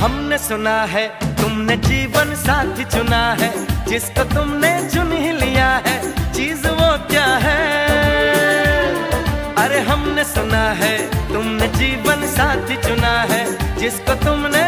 हमने सुना है, तुमने जीवन साथी चुना है, जिसको तुमने चुन ही लिया है, चीज़ वो क्या है? अरे हमने सुना है, तुमने जीवन साथी चुना है, जिसको तुमने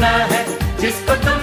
चुना है जिसको तुमने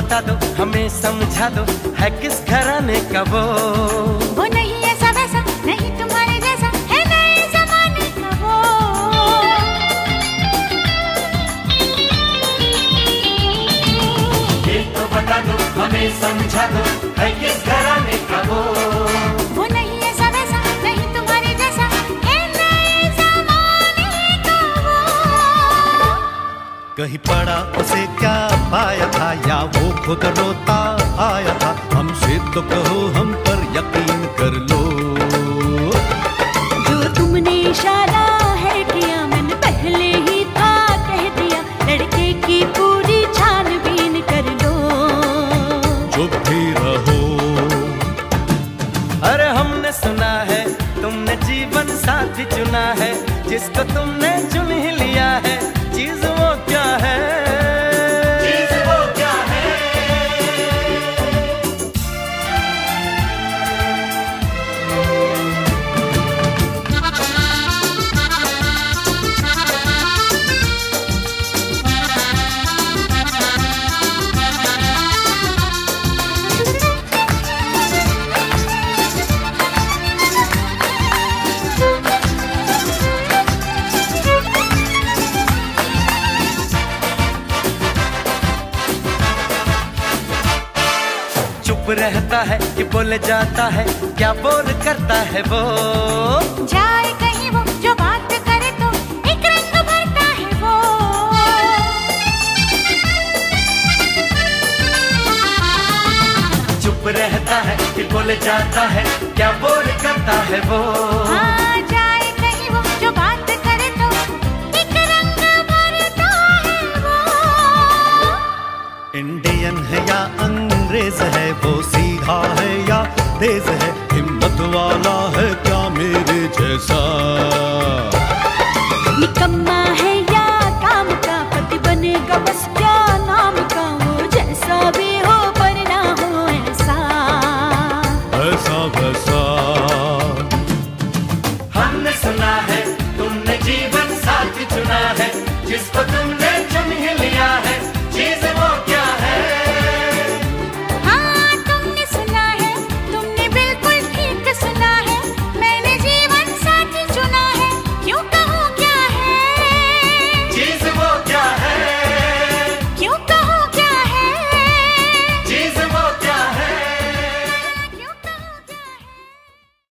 बता दो हमें समझा दो है किस घराने का वो? वो नहीं ऐसा वैसा नहीं तुम्हारे जैसा है नए जमाने का वो। ये तो बता दो हमें समझा दो है किस कहीं पड़ा उसे क्या पाया था? या वो खुद रोता आया था? हमसे तो कहो हम पर यकीन कर लो। जो तुमने इशारा है किया मैंने पहले ही था कह दिया लड़के की पूरी छानबीन कर लो। चुप भी रहो। अरे हमने सुना है तुमने जीवन साथी चुना है जिसको तुमने चुन ही चुप रहता है कि बोले जाता है क्या बोल करता है वो? जाए कहीं वो जो बात करे तो एक रंग भरता है वो। चुप रहता है कि बोले जाता है क्या बोल करता है वो? हाँ। तेज है हिम्मत वाला है क्या मेरे जैसा?